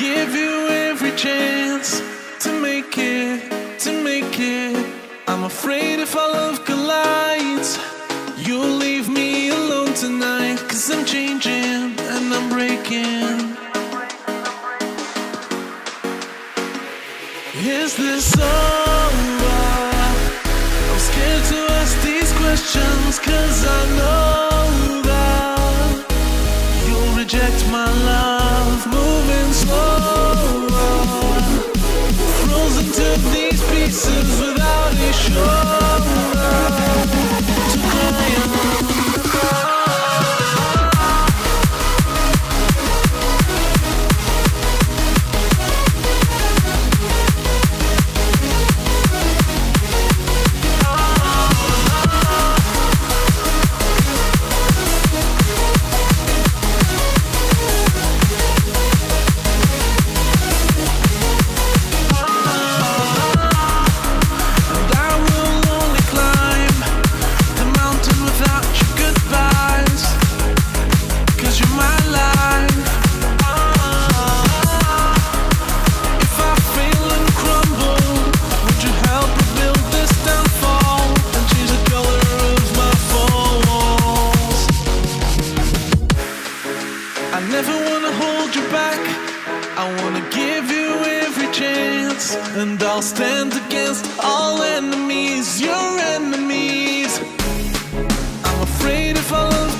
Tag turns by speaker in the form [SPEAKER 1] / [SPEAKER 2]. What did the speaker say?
[SPEAKER 1] Give you every chance to make it, to make it. I'm afraid if our love collides, you'll leave me alone tonight. Cause I'm changing and I'm breaking. Is this over? I'm scared to ask these questions cause I know reject my love moving slower. I wanna give you every chance, and I'll stand against all enemies, your enemies. I'm afraid if I love